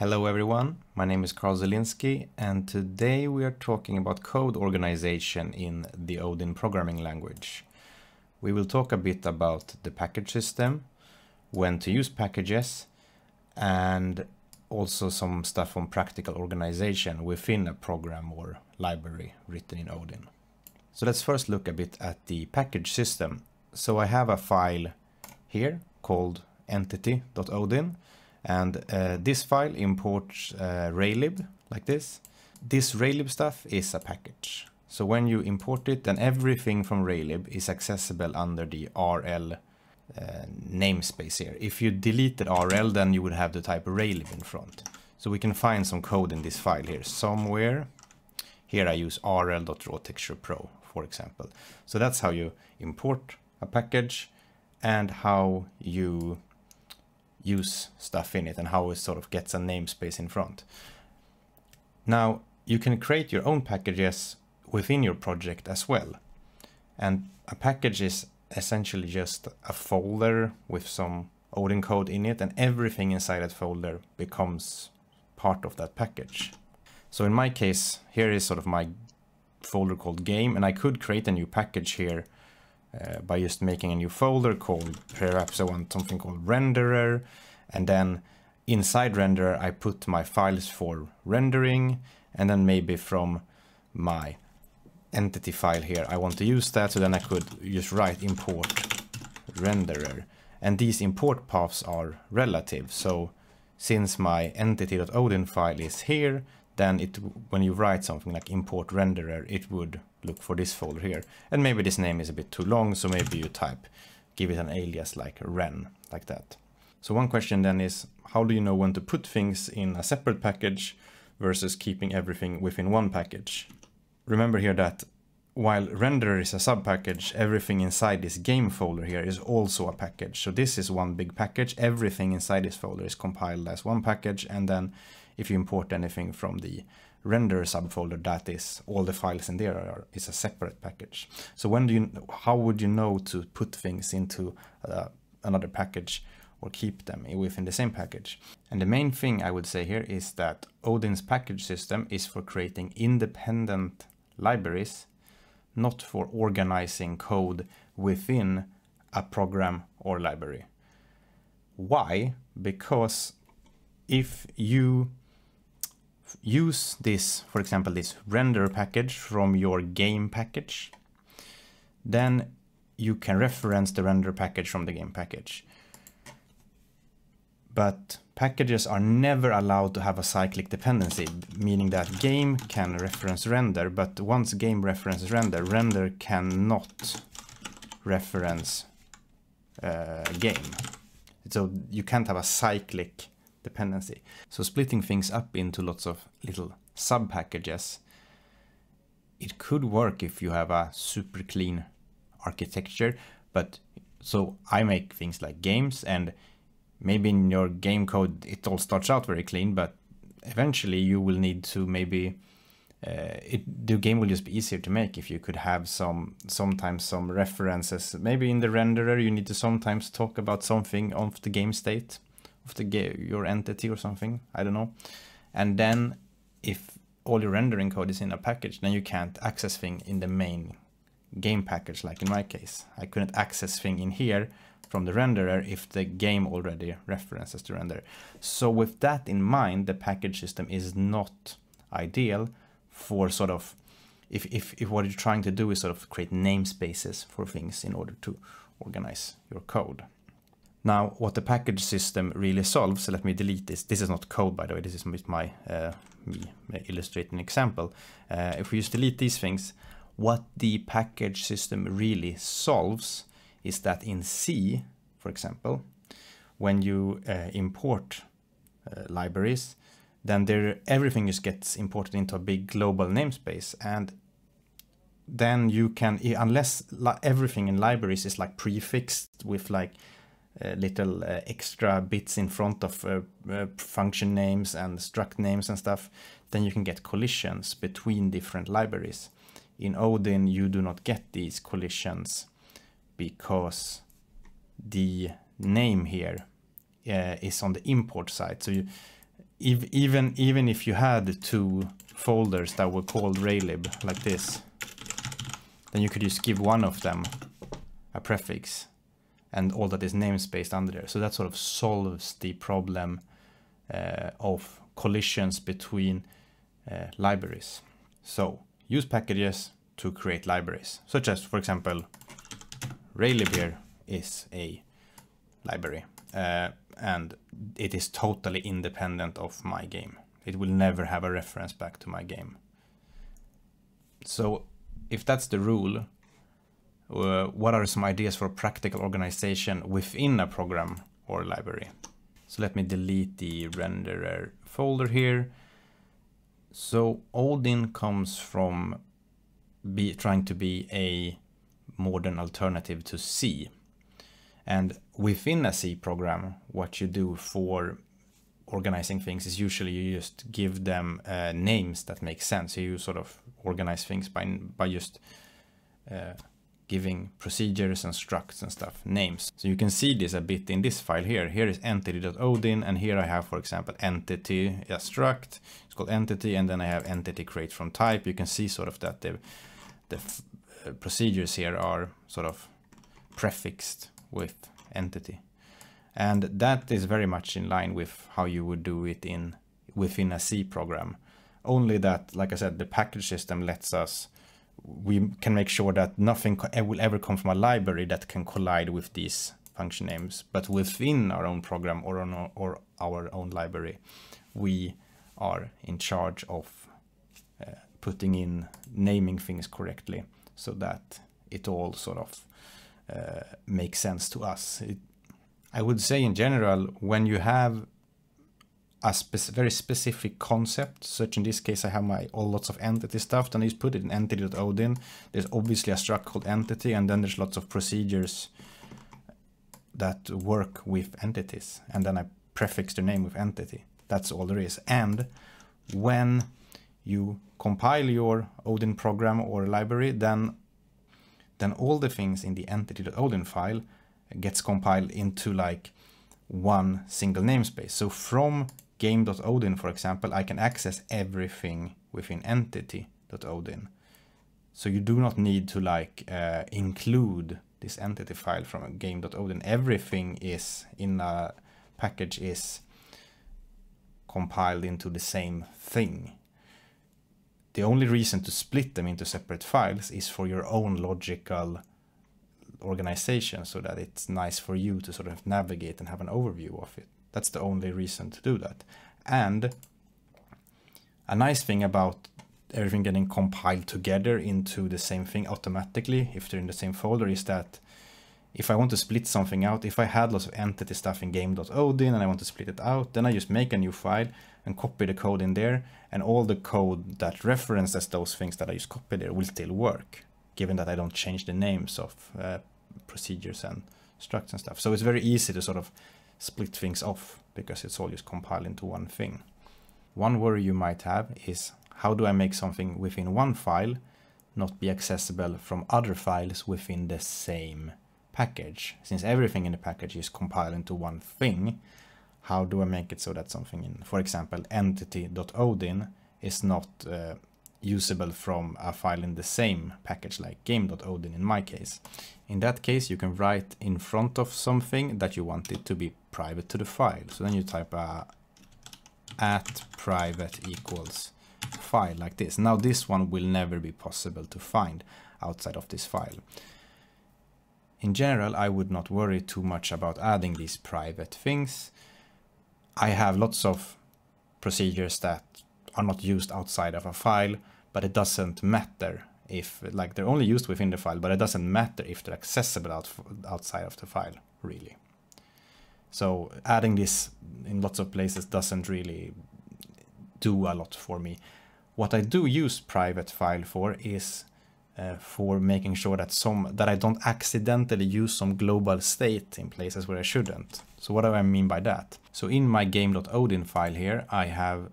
Hello everyone, my name is Karl Zylinski and today we are talking about code organization in the Odin programming language. We will talk a bit about the package system, when to use packages, and also some stuff on practical organization within a program or library written in Odin. So let's first look a bit at the package system. So I have a file here called entity.odin and uh, this file imports uh, raylib like this. This raylib stuff is a package. So when you import it, then everything from raylib is accessible under the RL uh, namespace here. If you deleted RL, then you would have the type raylib in front. So we can find some code in this file here somewhere. Here I use rl.DrawTexturePro, for example. So that's how you import a package and how you use stuff in it and how it sort of gets a namespace in front. Now, you can create your own packages within your project as well. And a package is essentially just a folder with some Odin code in it and everything inside that folder becomes part of that package. So in my case, here is sort of my folder called game and I could create a new package here uh, by just making a new folder called, perhaps I want something called renderer, and then inside renderer I put my files for rendering, and then maybe from my entity file here I want to use that, so then I could just write import renderer. And these import paths are relative, so since my entity.odin file is here, then it when you write something like import renderer, it would look for this folder here. And maybe this name is a bit too long, so maybe you type, give it an alias like ren, like that. So one question then is, how do you know when to put things in a separate package versus keeping everything within one package? Remember here that while renderer is a sub package, everything inside this game folder here is also a package. So this is one big package. Everything inside this folder is compiled as one package. And then if you import anything from the render subfolder that is all the files in there are, is a separate package. So when do you how would you know to put things into uh, another package or keep them within the same package? And the main thing I would say here is that Odin's package system is for creating independent libraries, not for organizing code within a program or library. Why? Because if you use this, for example, this render package from your game package, then you can reference the render package from the game package. But packages are never allowed to have a cyclic dependency, meaning that game can reference render, but once game references render, render cannot reference uh, game. So you can't have a cyclic dependency. So splitting things up into lots of little sub packages, it could work if you have a super clean architecture, but so I make things like games and maybe in your game code it all starts out very clean, but eventually you will need to maybe uh, it, the game will just be easier to make if you could have some sometimes some references. Maybe in the renderer you need to sometimes talk about something of the game state of the your entity or something. I don't know. And then if all your rendering code is in a package, then you can't access thing in the main game package, like in my case. I couldn't access thing in here from the renderer if the game already references the render. So with that in mind, the package system is not ideal for sort of if, if, if what you're trying to do is sort of create namespaces for things in order to organize your code. Now, what the package system really solves, so let me delete this. This is not code, by the way. This is my uh, me illustrating an example. Uh, if we just delete these things, what the package system really solves is that in C, for example, when you uh, import uh, libraries, then there everything just gets imported into a big global namespace, and then you can, unless everything in libraries is like prefixed with like uh, little uh, extra bits in front of uh, function names and struct names and stuff, then you can get collisions between different libraries. In Odin, you do not get these collisions because the name here is on the import side. So you, if, even even if you had two folders that were called raylib like this, then you could just give one of them a prefix and all that is namespaced under there. So that sort of solves the problem uh, of collisions between uh, libraries. So use packages to create libraries, such as, for example, raylib is a library, uh, and it is totally independent of my game. It will never have a reference back to my game. So if that's the rule, uh, what are some ideas for practical organization within a program or library? So let me delete the renderer folder here. So Odin comes from be trying to be a modern alternative to C. And within a C program, what you do for organizing things is usually you just give them uh, names that make sense. So you sort of organize things by by just uh, giving procedures and structs and stuff names. So you can see this a bit in this file here. Here is entity.odin and here I have, for example, entity a struct. It's called entity and then I have entity create from type. You can see sort of that the, the uh, procedures here are sort of prefixed with entity. And that is very much in line with how you would do it in within a C program. Only that, like I said, the package system lets us we can make sure that nothing will ever come from a library that can collide with these function names. But within our own program or, on, or our own library, we are in charge of uh, putting in naming things correctly so that it all sort of uh, makes sense to us. It, I would say in general, when you have a spe very specific concept, such in this case I have my all lots of entity stuff, then I just put it in entity.odin. There's obviously a struct called entity, and then there's lots of procedures that work with entities, and then I prefix the name with entity. That's all there is. And when you compile your Odin program or library, then then all the things in the entity.odin file gets compiled into like one single namespace. So from game.odin, for example, I can access everything within entity.odin. So you do not need to like uh, include this entity file from a game.odin. Everything is in a package is compiled into the same thing. The only reason to split them into separate files is for your own logical organization so that it's nice for you to sort of navigate and have an overview of it. That's the only reason to do that. And a nice thing about everything getting compiled together into the same thing automatically, if they're in the same folder, is that if I want to split something out, if I had lots of entity stuff in game.odin and I want to split it out, then I just make a new file and copy the code in there, and all the code that references those things that I just copied there will still work, given that I don't change the names of uh, procedures and structs and stuff. So it's very easy to sort of split things off because it's all just compiled into one thing. One worry you might have is how do I make something within one file not be accessible from other files within the same package? Since everything in the package is compiled into one thing, how do I make it so that something in, for example, entity.odin is not uh, usable from a file in the same package like game.odin in my case. In that case, you can write in front of something that you want it to be private to the file. So then you type uh, at private equals file like this. Now this one will never be possible to find outside of this file. In general, I would not worry too much about adding these private things. I have lots of procedures that are not used outside of a file, but it doesn't matter if, like they're only used within the file, but it doesn't matter if they're accessible out, outside of the file, really. So adding this in lots of places doesn't really do a lot for me. What I do use private file for is uh, for making sure that some that I don't accidentally use some global state in places where I shouldn't. So what do I mean by that? So in my game.odin file here, I have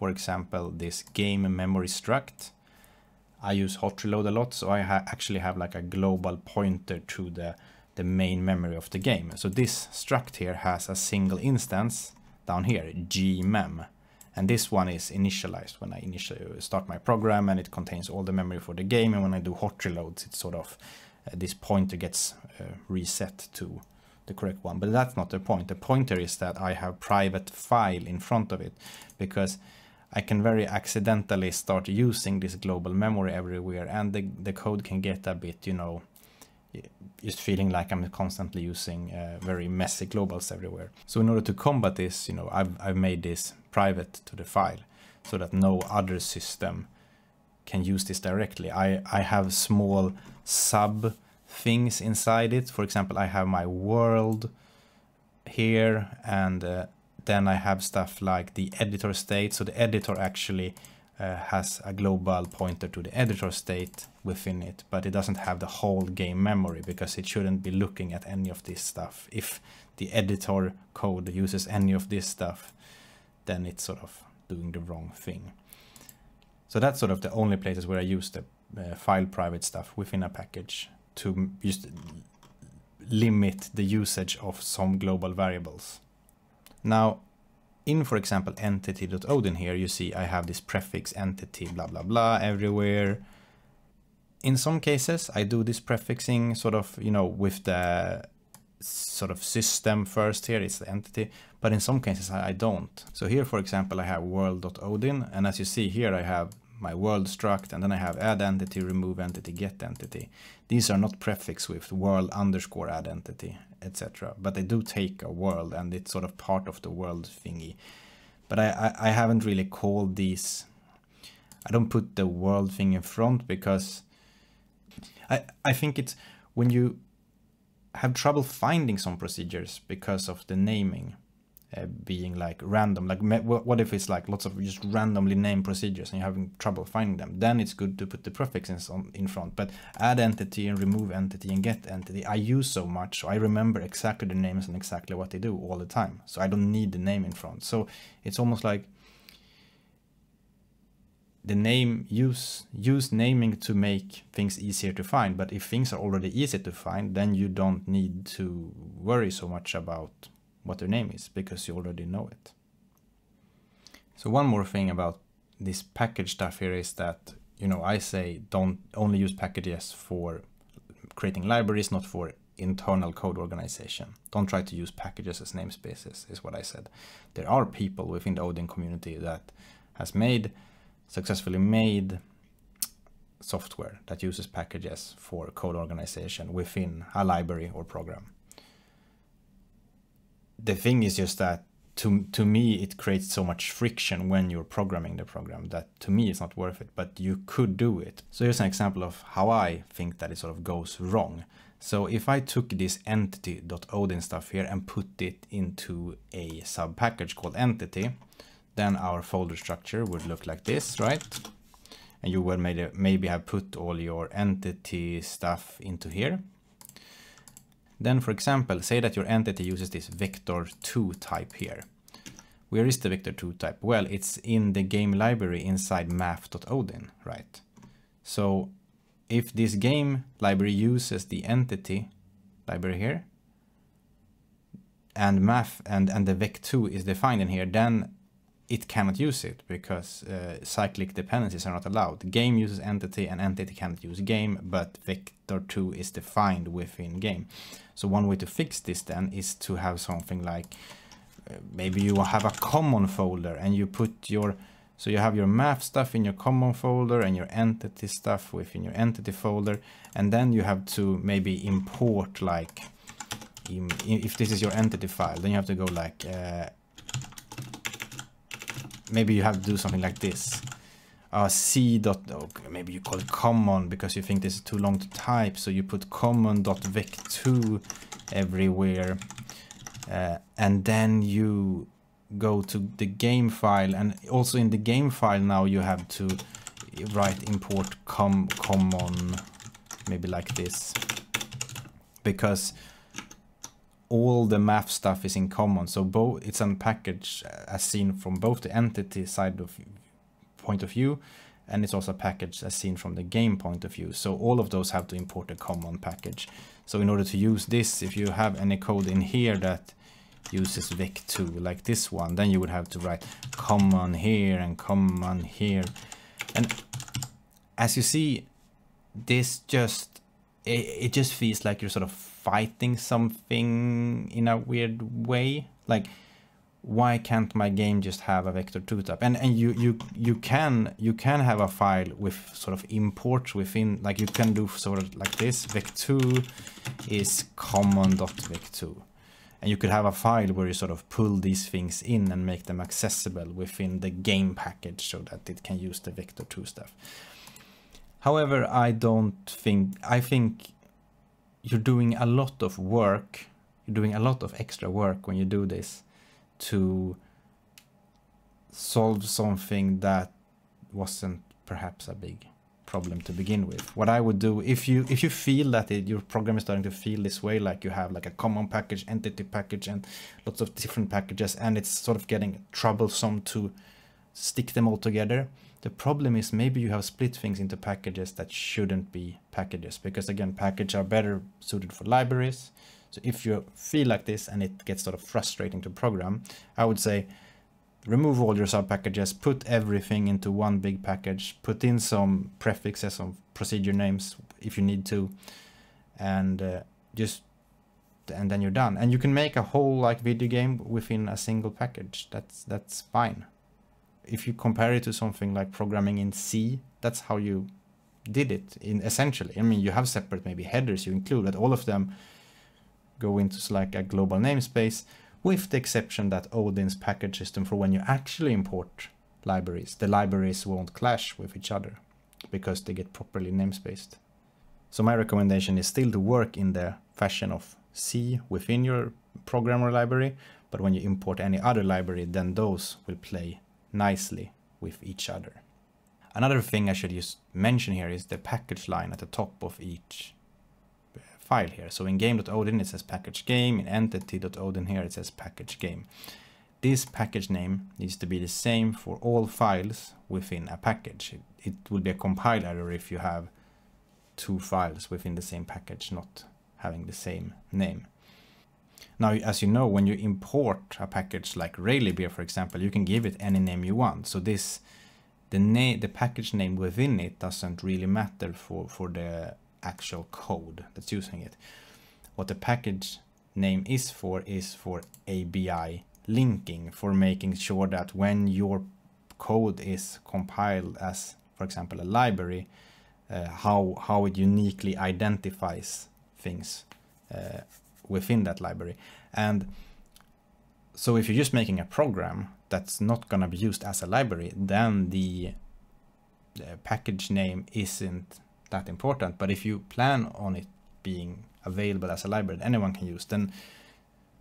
for example, this game memory struct. I use hot reload a lot, so I ha actually have like a global pointer to the, the main memory of the game. So this struct here has a single instance down here, gmem. And this one is initialized when I initially start my program and it contains all the memory for the game. And when I do hot reloads, it's sort of uh, this pointer gets uh, reset to the correct one. But that's not the point. The pointer is that I have private file in front of it because I can very accidentally start using this global memory everywhere and the, the code can get a bit, you know, just feeling like I'm constantly using uh, very messy globals everywhere. So in order to combat this, you know, I've, I've made this private to the file so that no other system can use this directly. I, I have small sub things inside it. For example, I have my world here and uh, then I have stuff like the editor state. So the editor actually uh, has a global pointer to the editor state within it, but it doesn't have the whole game memory because it shouldn't be looking at any of this stuff. If the editor code uses any of this stuff, then it's sort of doing the wrong thing. So that's sort of the only places where I use the uh, file private stuff within a package to just limit the usage of some global variables. Now, in, for example, entity.odin here, you see I have this prefix entity, blah, blah, blah, everywhere. In some cases, I do this prefixing sort of, you know, with the sort of system first here, it's the entity, but in some cases I, don't. So here, for example, I have world.odin, and as you see here, I have my world struct, and then I have add entity, remove entity, get entity. These are not prefix with world underscore add entity, etc. But they do take a world, and it's sort of part of the world thingy. But I, I, I haven't really called these. I don't put the world thing in front because I I think it's when you have trouble finding some procedures because of the naming uh, being like random. Like what if it's like lots of just randomly named procedures and you're having trouble finding them? Then it's good to put the prefixes on in front. But add entity and remove entity and get entity. I use so much so i remember exactly the names and exactly what they do all the time. So i don't need the name in front. So it's almost like the name use use naming to make things easier to find. But if things are already easy to find then you don't need to worry so much about what their name is because you already know it. So one more thing about this package stuff here is that, you know, I say don't only use packages for creating libraries, not for internal code organization. Don't try to use packages as namespaces is what I said. There are people within the Odin community that has made, successfully made software that uses packages for code organization within a library or program the thing is just that to to me it creates so much friction when you're programming the program that to me it's not worth it but you could do it. So here's an example of how i think that it sort of goes wrong. So if i took this entity.odin stuff here and put it into a sub package called entity then our folder structure would look like this right? And you maybe maybe have put all your entity stuff into here then, for example, say that your entity uses this vector2 type here. Where is the vector2 type? Well, it's in the game library inside math.odin, right? So if this game library uses the entity library here, and math and, and the vec2 is defined in here, then it cannot use it because uh, cyclic dependencies are not allowed. Game uses entity and entity cannot use game, but vector2 is defined within game. So one way to fix this then is to have something like uh, maybe you have a common folder and you put your so you have your math stuff in your common folder and your entity stuff within your entity folder and then you have to maybe import like if this is your entity file then you have to go like uh, maybe you have to do something like this. Uh, c dot, maybe you call it common because you think this is too long to type. So you put common dot vec2 everywhere. Uh, and then you go to the game file and also in the game file now you have to write import com common maybe like this because all the math stuff is in common. So both it's a package uh, as seen from both the entity side of point of view, and it's also a package as seen from the game point of view. So all of those have to import a common package. So in order to use this, if you have any code in here that uses vec2 like this one, then you would have to write common here and common here. And as you see, this just, it, it just feels like you're sort of fighting something in a weird way. Like, why can't my game just have a vector2 type? And and you you you can you can have a file with sort of imports within, like you can do sort of like this. vec2 is common.vec2. And you could have a file where you sort of pull these things in and make them accessible within the game package so that it can use the vector2 stuff. However, I don't think, I think you're doing a lot of work, you're doing a lot of extra work when you do this to solve something that wasn't perhaps a big problem to begin with. What I would do if you if you feel that it, your program is starting to feel this way, like you have like a common package, entity package, and lots of different packages, and it's sort of getting troublesome to stick them all together. The problem is maybe you have split things into packages that shouldn't be packages because again, packages are better suited for libraries. So if you feel like this and it gets sort of frustrating to program, I would say remove all your sub packages, put everything into one big package, put in some prefixes, some procedure names if you need to, and uh, just and then you're done. And you can make a whole like video game within a single package. That's that's fine. If you compare it to something like programming in C, that's how you did it in essentially. I mean, you have separate maybe headers you include, but all of them go into like a global namespace with the exception that Odin's package system for when you actually import libraries, the libraries won't clash with each other because they get properly namespaced. So my recommendation is still to work in the fashion of C within your programmer library, but when you import any other library, then those will play nicely with each other. Another thing I should just mention here is the package line at the top of each file here. So in game.odin it says package game, in entity.odin here it says package game. This package name needs to be the same for all files within a package. It, it will be a compile error if you have two files within the same package not having the same name. Now, as you know, when you import a package like raylib, for example, you can give it any name you want. So this, the name, the package name within it doesn't really matter for, for the actual code that's using it. What the package name is for is for ABI linking, for making sure that when your code is compiled as, for example, a library, uh, how, how it uniquely identifies things uh, within that library. And so if you're just making a program that's not going to be used as a library, then the, the package name isn't that important. But if you plan on it being available as a library that anyone can use, then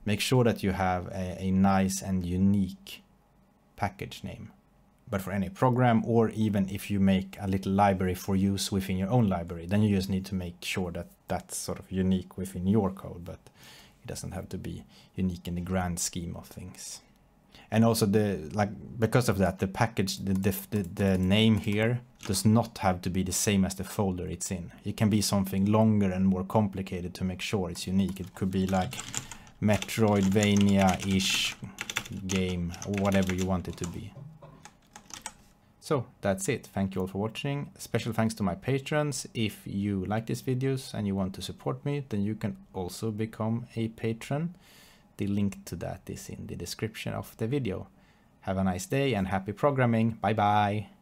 make sure that you have a, a nice and unique package name. But for any program, or even if you make a little library for use within your own library, then you just need to make sure that that's sort of unique within your code, but it doesn't have to be unique in the grand scheme of things. And also the like because of that, the package, the, the, the name here does not have to be the same as the folder it's in. It can be something longer and more complicated to make sure it's unique. It could be like Metroidvania-ish game or whatever you want it to be. So that's it. Thank you all for watching. Special thanks to my patrons. If you like these videos and you want to support me, then you can also become a patron. The link to that is in the description of the video. Have a nice day and happy programming. Bye bye.